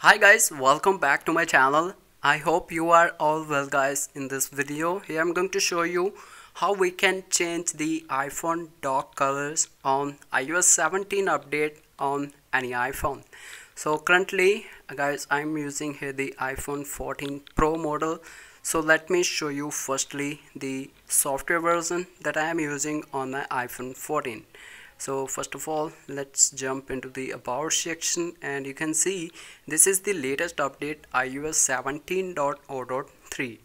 Hi guys, welcome back to my channel. I hope you are all well guys. In this video, here I'm going to show you how we can change the iPhone dock colors on iOS 17 update on any iPhone. So currently guys, I'm using here the iPhone 14 Pro model. So let me show you firstly the software version that I am using on my iPhone 14 so first of all let's jump into the about section and you can see this is the latest update iOS 17.0.3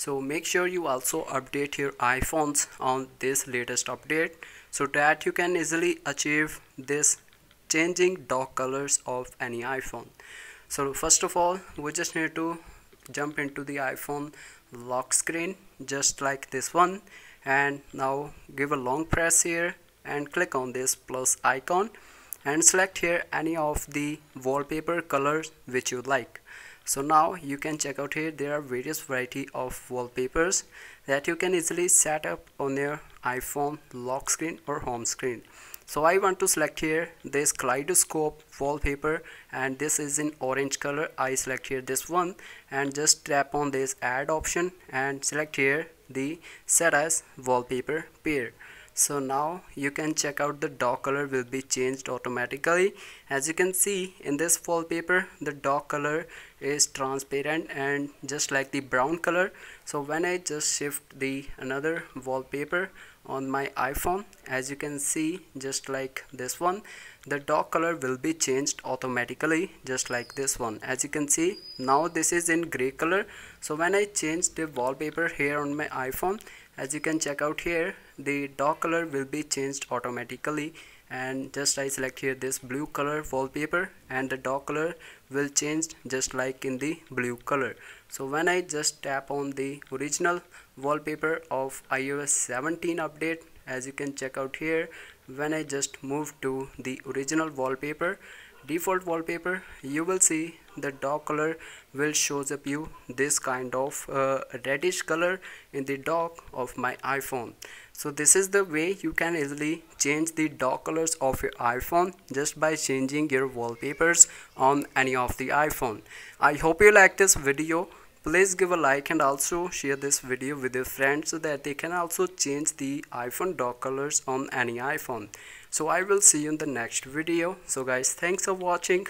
so make sure you also update your iPhones on this latest update so that you can easily achieve this changing dock colors of any iPhone. So first of all we just need to jump into the iPhone lock screen just like this one. And now give a long press here and click on this plus icon and select here any of the wallpaper colors which you like. So now you can check out here there are various variety of wallpapers that you can easily set up on your iPhone lock screen or home screen. So I want to select here this kaleidoscope wallpaper and this is in orange color. I select here this one and just tap on this add option and select here the set as wallpaper pair so now you can check out the dock color will be changed automatically. As you can see in this wallpaper the dock color is transparent and just like the brown color. So when I just shift the another wallpaper on my iPhone as you can see just like this one the dock color will be changed automatically just like this one. As you can see now this is in gray color. So when I change the wallpaper here on my iPhone as you can check out here the dock color will be changed automatically and just I select here this blue color wallpaper and the dock color will change just like in the blue color. So when I just tap on the original wallpaper of iOS 17 update as you can check out here when I just move to the original wallpaper default wallpaper you will see the dock color will shows up you this kind of uh, reddish color in the dock of my iPhone. So this is the way you can easily change the dock colors of your iPhone just by changing your wallpapers on any of the iPhone. I hope you like this video. Please give a like and also share this video with your friends so that they can also change the iphone dock colors on any iphone. So i will see you in the next video. So guys thanks for watching